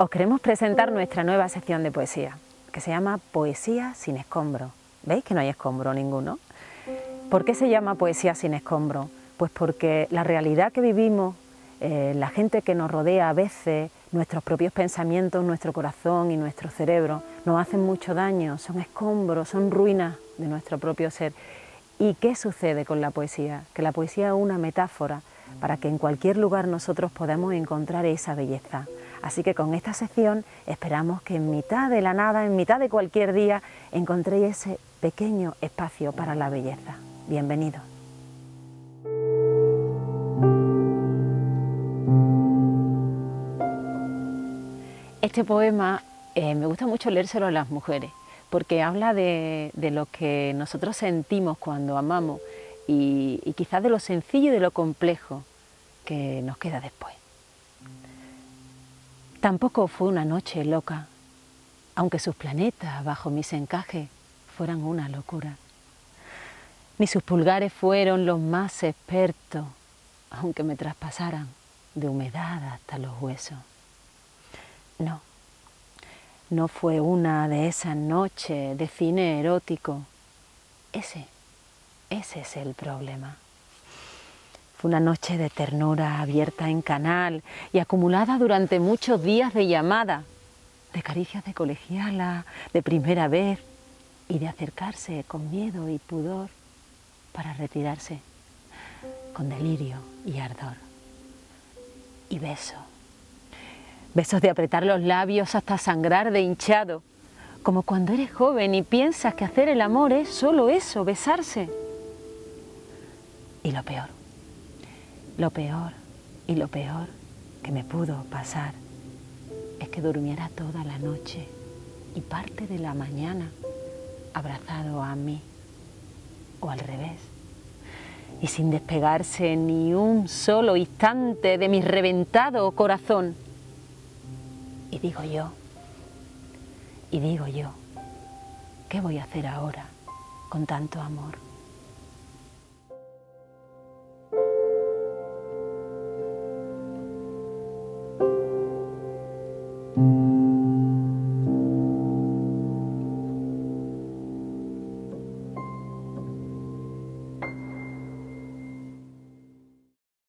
os queremos presentar nuestra nueva sección de poesía, que se llama Poesía sin escombro. ¿Veis que no hay escombro ninguno? ¿Por qué se llama Poesía sin escombro? Pues porque la realidad que vivimos, eh, la gente que nos rodea a veces, nuestros propios pensamientos, nuestro corazón y nuestro cerebro nos hacen mucho daño, son escombros, son ruinas de nuestro propio ser. ¿Y qué sucede con la poesía? Que la poesía es una metáfora para que en cualquier lugar nosotros podamos encontrar esa belleza, Así que con esta sección esperamos que en mitad de la nada, en mitad de cualquier día, encontréis ese pequeño espacio para la belleza. Bienvenido. Este poema eh, me gusta mucho leérselo a las mujeres porque habla de, lo que nosotros sentimos cuando amamos y, y quizás de lo sencillo y de lo complejo que nos queda después. Tampoco fue una noche loca, aunque sus planetas bajo mis encajes fueran una locura. Ni sus pulgares fueron los más expertos, aunque me traspasaran de humedad hasta los huesos. No, no fue una de esas noches de cine erótico. Ese, ese es el problema. Fue una noche de ternura abierta en canal y acumulada durante muchos días de llamada, de caricias de colegiala, de primera vez y de acercarse con miedo y pudor para retirarse con delirio y ardor. Y beso. Besos de apretar los labios hasta sangrar de hinchado, como cuando eres joven y piensas que hacer el amor es solo eso, besarse. Y lo peor, lo peor y lo peor que me pudo pasar es que durmiera toda la noche y parte de la mañana abrazado a mí o al revés y sin despegarse ni un solo instante de mi reventado corazón. Y digo yo, y digo yo, ¿qué voy a hacer ahora con tanto amor?